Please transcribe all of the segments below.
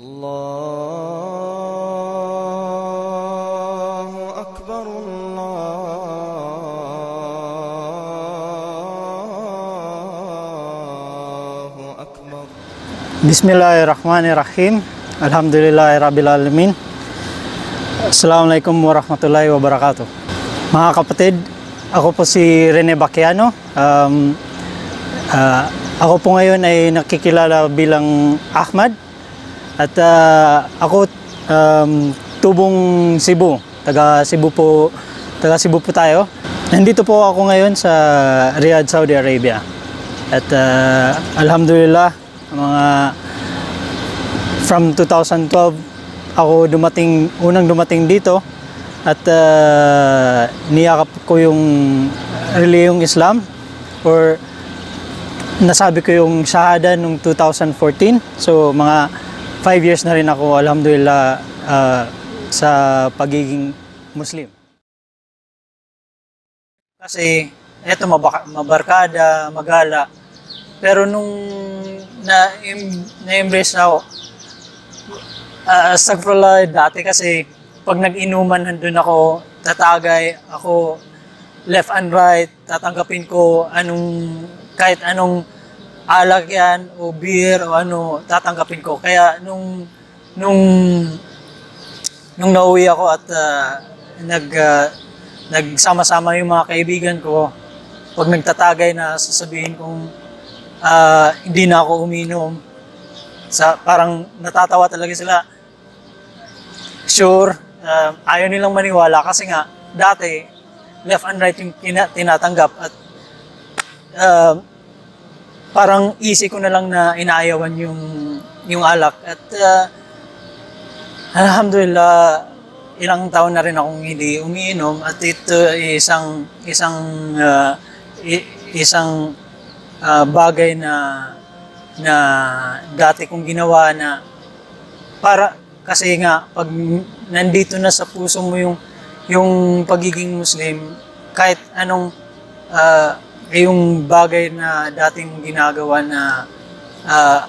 الله أكبر الله أكبر Bismillahirrahmanirrahim. Alhamdulillahirrabbilalamin. Assalamualaikum warahmatullahi wabarakatuh. Mga kapatid, ako po si Rene Baquiano. Um, ah, ako po ngayon ay nakikilala bilang Ahmad. At ah, ako um, tubong Cebu. Taga Cebu po, taga Cebu po tayo. Nandito po ako ngayon sa Riyadh, Saudi Arabia. At ah, alhamdulillah, mga from 2012 ako dumating unang dumating dito at ah, niyakap ko yung reliyong Islam or nasabi ko yung shahada nung 2014 so mga 5 years na rin ako alhamdulillah ah, sa pagiging Muslim kasi eto mabarkada, magala. Pero nung na na-embrace na ako, uh, astagfirullah dati kasi pag nag-inuman nandun ako, tatagay ako left and right, tatanggapin ko anong kahit anong alak yan o beer o ano, tatanggapin ko. Kaya nung nung nung nauwi ako at ah, nag ah, nagsama-sama yung mga kaibigan ko, pag nagtatagay na sasabihin kong ah, hindi na ako uminom, sa parang natatawa talaga sila. Sure, ah, ayaw nilang maniwala kasi nga dati left and right yung tina- tinatanggap at ah, parang easy ko na lang na inaayawan yung yung alak. At ah, alhamdulillah ilang taon na rin akong hindi umiinom. At ito isang isang i- isang ah, bagay na na dati kong ginawa na para kasi nga pag nandito na sa puso mo yung yung pagiging Muslim kahit anong ah, yung bagay na dating ginagawa na ah,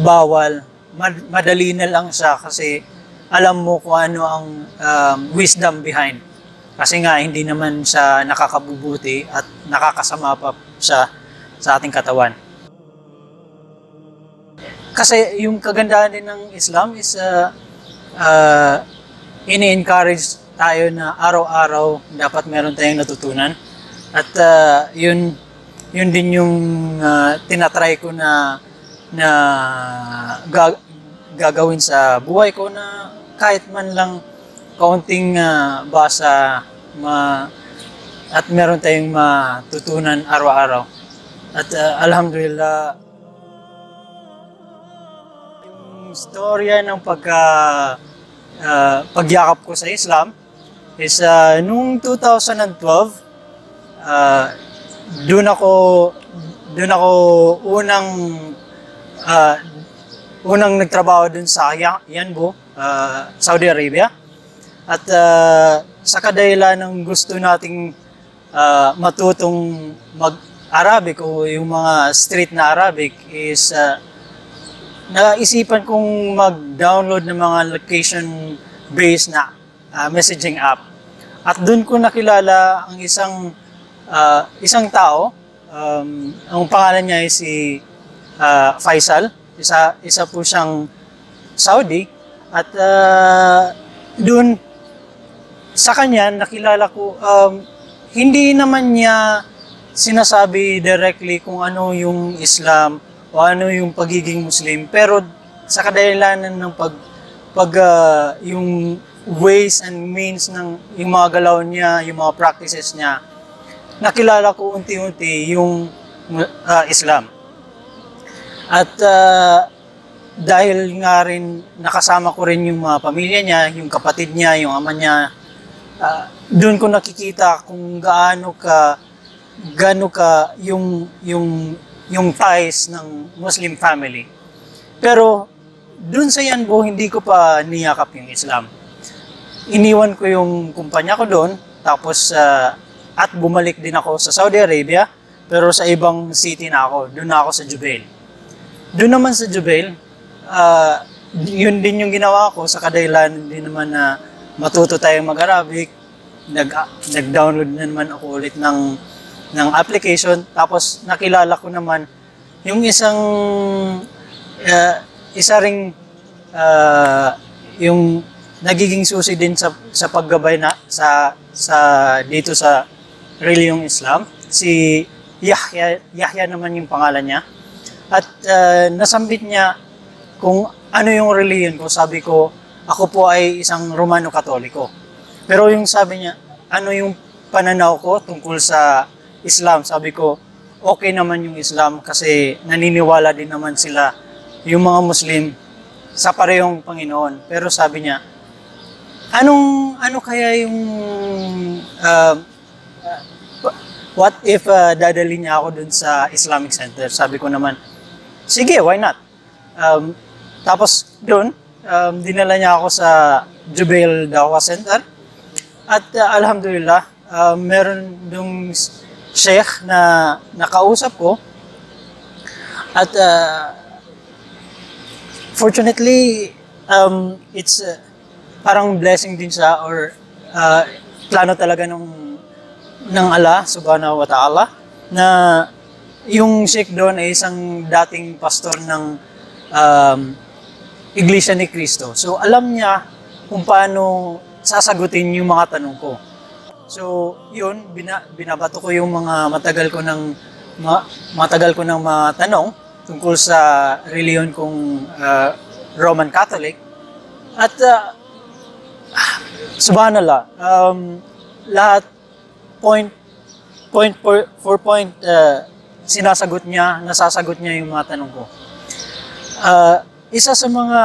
bawal mad- madali na lang siya kasi alam mo kung ano ang um, wisdom behind. Kasi nga hindi naman siya nakakabubuti at nakakasama pa siya sa ating katawan. Kasi yung kagandahan din ng Islam is uh, uh, ini-encourage tayo na araw-araw dapat meron tayong natutunan. At uh, yun yun din yung uh, tinatry ko na na ga- gagawin sa buhay ko na kahit man lang kaunting ah, basa ma at meron tayong matutunan araw-araw. At ah, alhamdulillah yung storya ng pagka ah, pagyakap ko sa Islam is ah, nung 2012 ah, doon ako doon ako unang ah, unang nagtrabaho dun sa Ya- Yanbu, ah, Saudi Arabia. At ah, sa kadahilan ng gusto nating ah, matutong mag-Arabic o yung mga street na Arabic is ah, naisipan kong mag-download ng mga location-based na ah, messaging app. At doon ko nakilala ang isang ah, isang tao. Um, ang pangalan niya ay si ah, Faisal. Isa, isa po siyang Saudi. At ah, doon sa kanya nakilala ko um, hindi naman niya sinasabi directly kung ano yung Islam o ano yung pagiging Muslim pero sa kadahilanan ng pag pag ah, yung ways and means ng yung mga galaw niya, yung mga practices niya nakilala ko unti-unti yung ah, Islam. At ah, dahil nga rin nakasama ko rin yung mga pamilya niya, yung kapatid niya, yung ama niya, ah, doon ko nakikita kung gaano ka gaano ka yung yung yung ties ng Muslim family. Pero doon sa Yanbo, hindi ko pa niyakap yung Islam. Iniwan ko yung kumpanya ko doon, tapos ah, at bumalik din ako sa Saudi Arabia, pero sa ibang city na ako. Doon na ako sa Jubail. Doon naman sa Jubail, ah, yun din yung ginawa ko sa kadahilan din naman na matuto tayo mag-Arabic. Nag, nag-download na naman ako ulit ng, ng application. Tapos nakilala ko naman yung isang, uh, isa ring uh, yung nagiging susi din sa, sa paggabay na sa, sa dito sa reliyong Islam. Si Yahya, Yahya naman yung pangalan niya. At uh, nasambit niya kung ano yung reliyon ko. Sabi ko, ako po ay isang Romano Katoliko. Pero yung sabi niya, ano yung pananaw ko tungkol sa Islam? Sabi ko, okay naman yung Islam kasi naniniwala din naman sila yung mga Muslim sa parehong Panginoon. Pero sabi niya, anong ano kaya yung uh, what if uh, dadali niya ako dun sa Islamic Center? Sabi ko naman, sige, why not? Um, tapos doon, um, dinala niya ako sa Jubail Dawa Center. At uh, alhamdulillah, uh, meron dung sheikh na nakausap ko. At uh, fortunately, um, it's uh, parang blessing din siya or uh, plano talaga ng ng Allah subhanahu wa ta'ala na yung sheikh doon ay isang dating pastor ng um, Iglesia ni Cristo. So alam niya kung paano sasagutin yung mga tanong ko. So yun, bina, binabato ko yung mga matagal ko ng ma, matagal ko ng mga tanong tungkol sa reliyon kong uh, Roman Catholic. At uh, subhanallah, um, lahat point point for, for point uh, sinasagot niya, nasasagot niya yung mga tanong ko. Uh, isa sa mga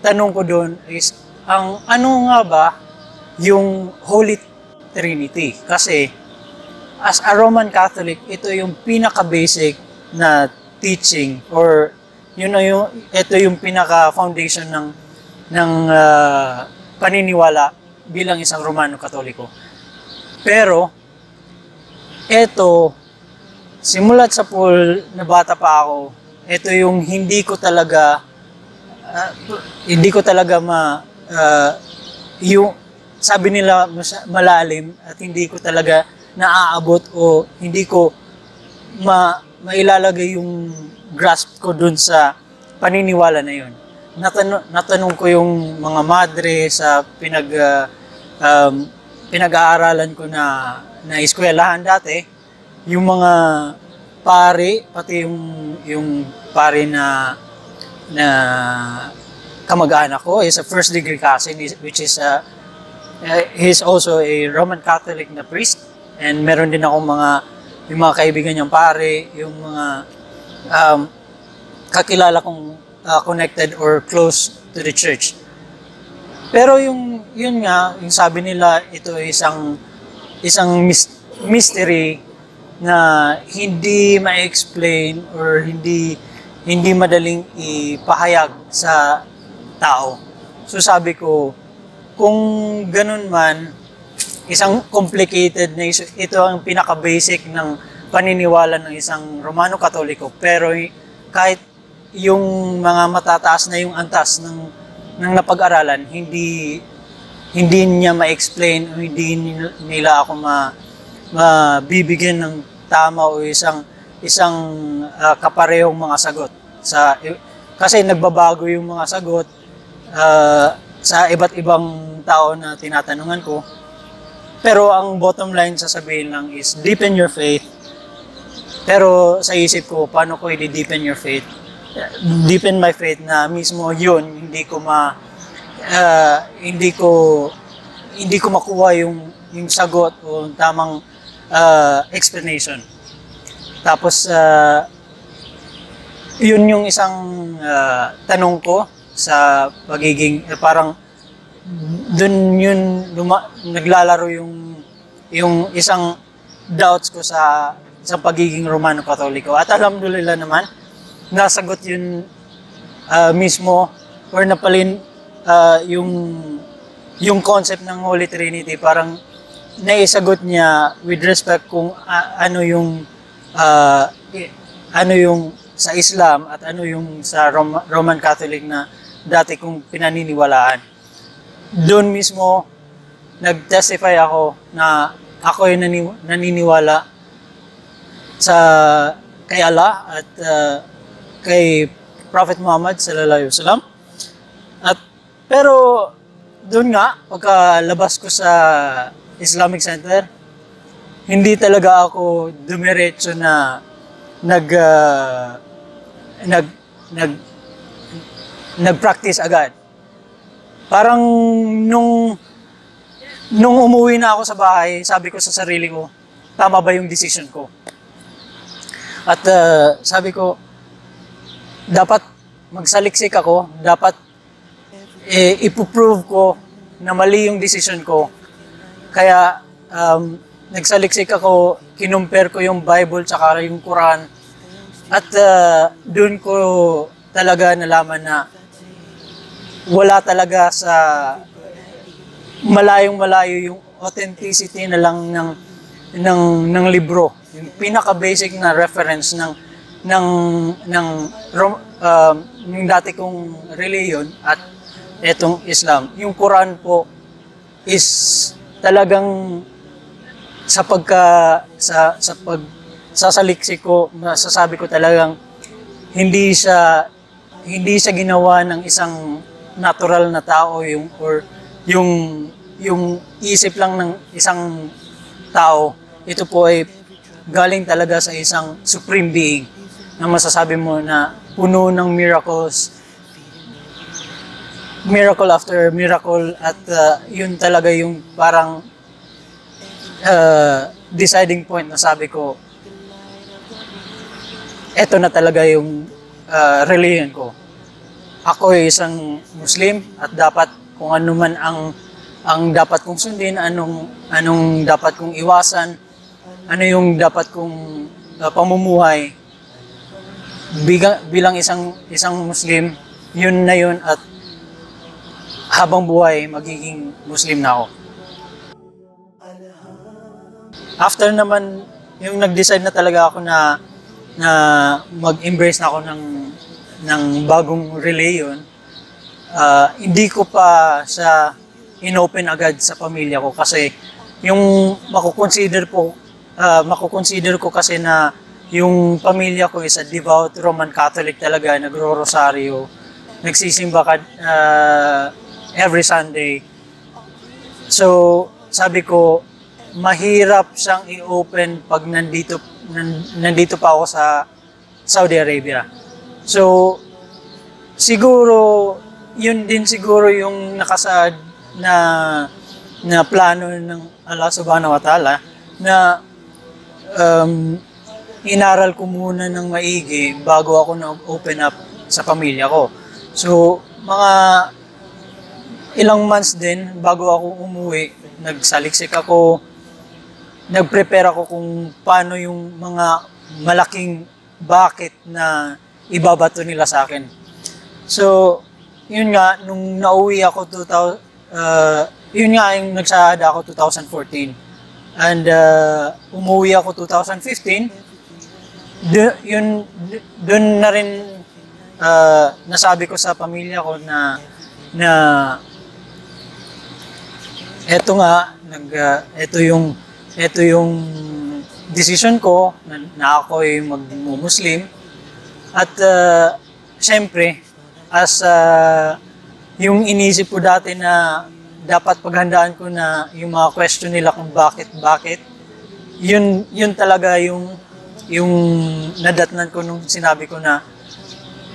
tanong ko doon is, ang ano nga ba yung Holy Trinity? Kasi, as a Roman Catholic, ito yung pinaka-basic na teaching or yun na yung, ito yung pinaka-foundation ng, ng uh, paniniwala bilang isang Romano Katoliko. Pero, ito, simulat sa pool na bata pa ako, ito yung hindi ko talaga uh, hindi ko talaga ma uh, yung sabi nila malalim at hindi ko talaga naaabot o hindi ko ma mailalagay yung grasp ko dun sa paniniwala na yun. Natanong, natanong ko yung mga madre sa pinag uh, um, pinag-aaralan ko na na eskwelahan dati, yung mga pare, pati yung, yung pare na, na kamag-anak ko is a first degree cousin, which is a, uh, he's also a Roman Catholic na priest. And meron din ako mga, yung mga kaibigan niyang pare, yung mga um, kakilala kong uh, connected or close to the church. Pero yung yun nga, yung sabi nila ito ay isang isang mystery na hindi ma-explain or hindi hindi madaling ipahayag sa tao. So sabi ko, kung ganun man, isang complicated na issue, ito ang pinaka-basic ng paniniwala ng isang Romano Katoliko. Pero kahit yung mga matataas na yung antas ng, ng napag-aralan, hindi hindi niya ma-explain hindi nila ako ma mabibigyan ng tama o isang isang uh, kaparehong mga sagot sa kasi nagbabago yung mga sagot uh, sa iba't ibang tao na tinatanungan ko. Pero ang bottom line sasabihin lang is deepen your faith. Pero sa isip ko paano ko i-deepen your faith deepen my faith na mismo yun hindi ko ma uh, hindi ko hindi ko makuha yung yung sagot o tamang uh, explanation. Tapos, uh, yun yung isang uh, tanong ko sa pagiging, eh, parang dun yun luma, naglalaro yung yung isang doubts ko sa sa pagiging Romano Katoliko. At alhamdulillah naman, nasagot yun uh, mismo or napalin uh, yung yung concept ng Holy Trinity parang naisagot niya with respect kung uh, ano yung uh, ano yung sa Islam at ano yung sa Rom- Roman Catholic na dati kong pinaniniwalaan. Doon mismo, nag-testify ako na ako ay nani- naniniwala sa kay Allah at uh, kay Prophet Muhammad sallallahu alaihi wasallam. At pero doon nga pagkalabas ko sa Islamic Center, hindi talaga ako dumiretso na nag uh, nag nag nag-practice agad. Parang nung nung umuwi na ako sa bahay, sabi ko sa sarili ko, tama ba yung decision ko? At uh, sabi ko, dapat magsaliksik ako, dapat eh, ipoprove ko na mali yung decision ko. Kaya um, nagsaliksik ako, kinumpare ko yung Bible tsaka yung Quran. At uh, doon ko talaga nalaman na wala talaga sa malayong malayo yung authenticity na lang ng ng ng libro yung pinaka basic na reference ng ng ng um, yung dati kong reliyon at etong Islam yung Quran po is talagang sa pagka sa sa pag sasaliksik ko masasabi ko talagang hindi siya hindi siya ginawa ng isang natural na tao yung or yung yung isip lang ng isang tao. Ito po ay galing talaga sa isang supreme being na masasabi mo na puno ng miracles. Miracle after miracle at uh, yun talaga yung parang uh, deciding point na sabi ko eto na talaga yung uh, religion ko. Ako ay isang Muslim at dapat kung ano man ang ang dapat kong sundin, anong anong dapat kong iwasan, ano yung dapat kong uh, pamumuhay bilang, bilang isang isang Muslim, yun na yun at habang buhay magiging Muslim na ako. After naman yung nag-decide na talaga ako na na mag-embrace na ako ng ng bagong religion, uh, hindi ko pa sa inopen agad sa pamilya ko kasi yung makukonsider po uh, makukonsider ko kasi na yung pamilya ko is a devout Roman Catholic talaga, nagro-rosaryo, nagsisimba ka uh, every Sunday. So, sabi ko, mahirap siyang i-open pag nandito nandito pa ako sa Saudi Arabia. So, siguro, yun din siguro yung nakasaad na na plano ng Allah subhanahu wa ta'ala na um, inaral ko muna ng maigi bago ako na-open up sa pamilya ko. So, mga ilang months din bago ako umuwi, nagsaliksik ako, nag-prepare ako kung paano yung mga malaking bakit na ibabato nila sa akin. So, yun nga, nung nauwi ako 2000, uh, yun nga yung nagsahada ako 2014. And uh, umuwi ako 2015. D- yun, doon na rin uh, nasabi ko sa pamilya ko na na eto nga nag uh, eto yung eto yung decision ko na, na ako ay mag-muslim at uh, syempre as uh, yung inisip ko dati na dapat paghandaan ko na yung mga question nila kung bakit bakit yun yun talaga yung yung nadatnan ko nung sinabi ko na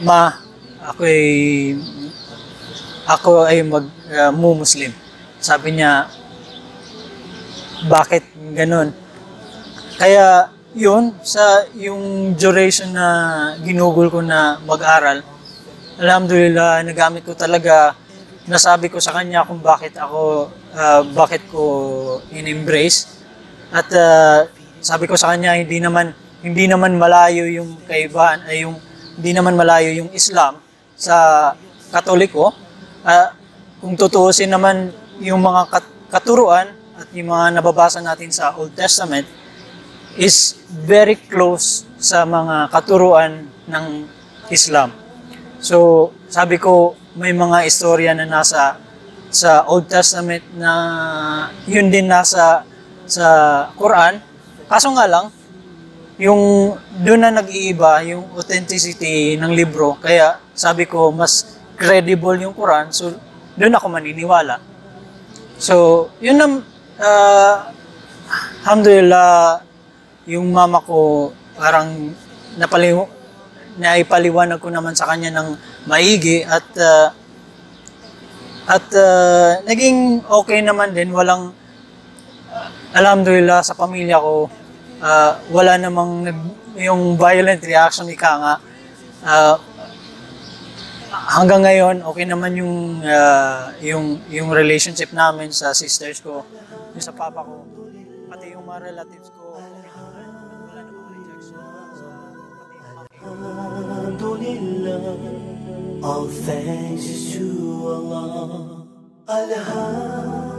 ma ako ay ako ay mag uh, muslim sabi niya bakit ganun? Kaya yun sa yung duration na ginugol ko na mag-aral alhamdulillah nagamit ko talaga. Nasabi ko sa kanya kung bakit ako uh, bakit ko in-embrace. At uh, sabi ko sa kanya hindi naman hindi naman malayo yung kaibahan ay yung hindi naman malayo yung Islam sa Katoliko. Uh, kung tutuusin naman yung mga kat- katuruan at yung mga nababasa natin sa Old Testament is very close sa mga katuruan ng Islam. So, sabi ko, may mga istorya na nasa sa Old Testament na yun din nasa sa Quran. Kaso nga lang, yung doon na nag-iiba yung authenticity ng libro. Kaya sabi ko, mas credible yung Quran. So, doon ako maniniwala. So, yun ang, uh, alhamdulillah, yung mama ko parang napaliw naipaliwanag ko naman sa kanya ng maigi at uh, at uh, naging okay naman din walang alhamdulillah sa pamilya ko uh, wala namang yung violent reaction ika nga. Uh, hanggang ngayon okay naman yung uh, yung yung relationship namin sa sisters ko yung sa papa ko. Pati yung mga relatives ko okay naman. Wala rejection. Pati Alhamdulillah, all thanks to Allah. Alhamdulillah,